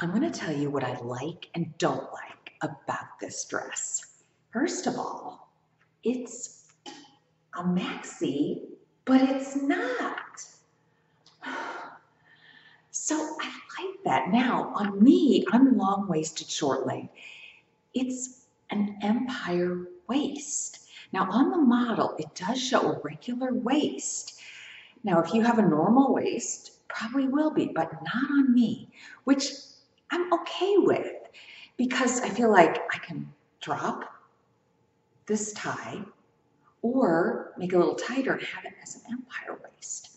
I'm going to tell you what I like and don't like about this dress. First of all, it's a maxi, but it's not. So I like that. Now, on me, I'm long-waisted short leg. It's an empire waist. Now, on the model, it does show a regular waist. Now, if you have a normal waist, probably will be, but not on me, which I'm okay with because I feel like I can drop this tie or make it a little tighter and have it as an empire waist.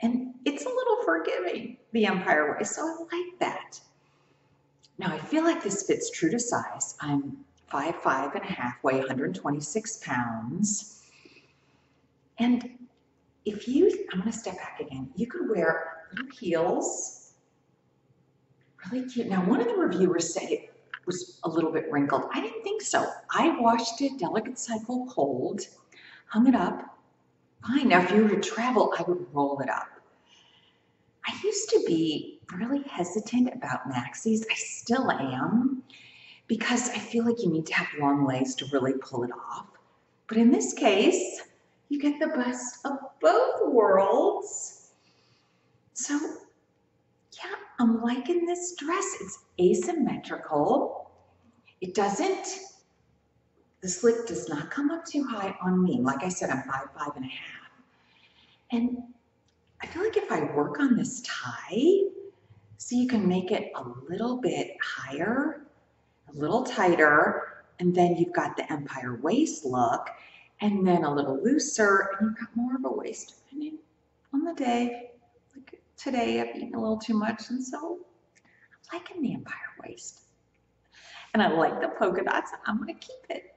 And it's a little forgiving, the empire waist, so I like that. Now I feel like this fits true to size. I'm five, five and a half, weigh 126 pounds. And if you, I'm gonna step back again, you could wear little heels, really cute. Now one of the reviewers said it was a little bit wrinkled. I didn't think so. I washed it, delicate cycle cold, hung it up. Fine, now if you were to travel, I would roll it up. I used to be really hesitant about maxis. I still am because I feel like you need to have long legs to really pull it off. But in this case, you get the best of both worlds. So I'm liking this dress. It's asymmetrical. It doesn't, the slit does not come up too high on me. Like I said, I'm five, five and a half. And I feel like if I work on this tie, so you can make it a little bit higher, a little tighter, and then you've got the empire waist look, and then a little looser, and you've got more of a waist depending on the day. Today, I've eaten a little too much, and so I'm liking the empire waist. And I like the polka dots. I'm going to keep it.